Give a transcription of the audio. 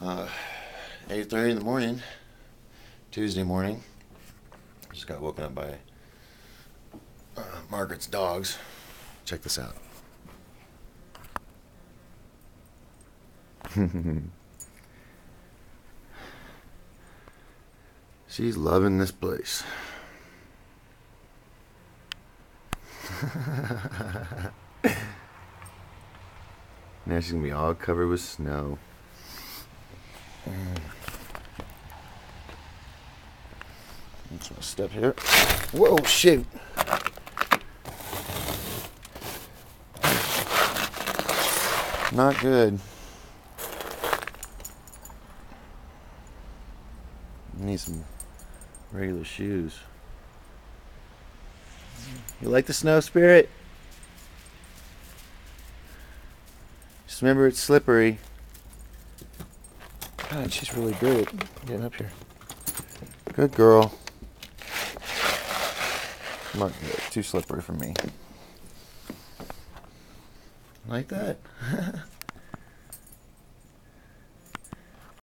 Uh, 8.30 in the morning, Tuesday morning. Just got woken up by uh, Margaret's dogs. Check this out. She's loving this place. now she's gonna be all covered with snow. Mm. Let's gonna step here. Whoa, shoot. Not good. Need some regular shoes. You like the snow Spirit? Just remember it's slippery. God, she's really good at getting up here. Good girl. Not good. Too slippery for me. Like that.